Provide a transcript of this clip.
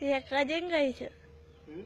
ఎట్లా జంగ్ കഴിച്ചു ഉം.